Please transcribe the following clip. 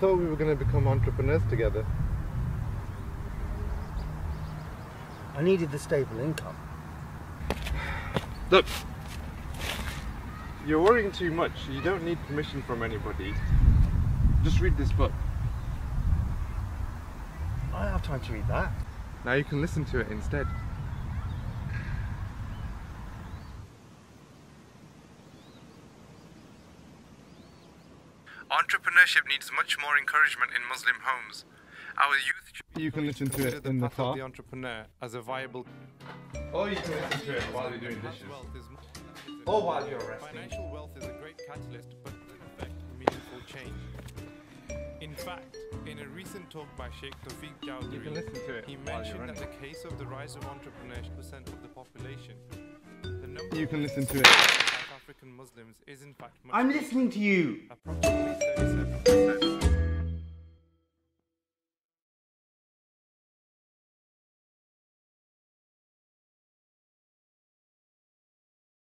we were going to become entrepreneurs together. I needed the stable income. Look, you're worrying too much. You don't need permission from anybody. Just read this book. I don't have time to read that. Now you can listen to it instead. Entrepreneurship needs much more encouragement in Muslim homes. Our youth You can listen to it in the path of car. the entrepreneur as a viable Or you can listen to it while you're doing dishes. wealth is Or oh, while you're resting. Financial wealth is a great catalyst, but doesn't affect meaningful change. In fact, in a recent talk by Sheikh Tawfiq Chowdhury, You can listen to it he mentioned that the case of the rise of entrepreneurship percent of the population, the number You can listen to it. South African Muslims is in fact much I'm listening to you. approximately 37%.